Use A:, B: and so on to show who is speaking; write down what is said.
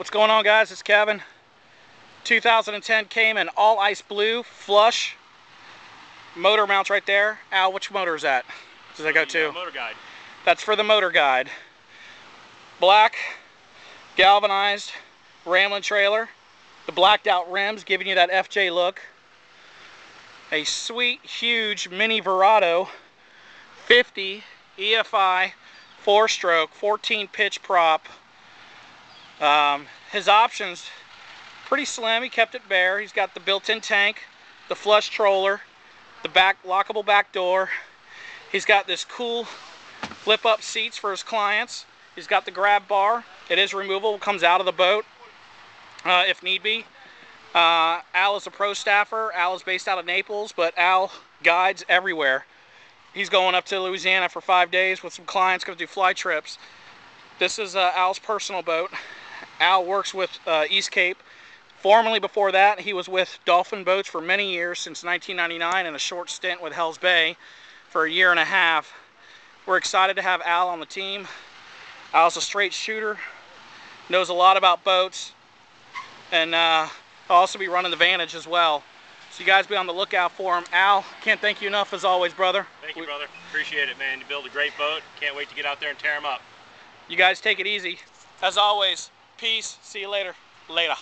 A: What's going on guys? It's Kevin. 2010 Caimen all ice blue flush motor mounts right there. Al, which motor is that? Does that go to?
B: Uh, MotorGuide.
A: That's for the MotorGuide. Black galvanized Ramlin trailer. The blacked out rims giving you that FJ look. A sweet, huge mini Verado 50 EFI four stroke 14 pitch prop um, his options pretty slim. He kept it bare. He's got the built-in tank the flush troller the back lockable back door. He's got this cool flip up seats for his clients. He's got the grab bar. It is removable comes out of the boat uh, if need be. Uh, Al is a pro staffer. Al is based out of Naples but Al guides everywhere. He's going up to Louisiana for five days with some clients, going to do fly trips. This is uh, Al's personal boat. Al works with uh, East Cape. Formerly before that, he was with Dolphin Boats for many years, since 1999, and a short stint with Hell's Bay for a year and a half. We're excited to have Al on the team. Al's a straight shooter, knows a lot about boats, and uh, will also be running the Vantage as well. So you guys be on the lookout for him. Al, can't thank you enough as always, brother.
B: Thank you, brother. Appreciate it, man. You build a great boat. Can't wait to get out there and tear them up.
A: You guys take it easy. As always, peace. See you later. Later.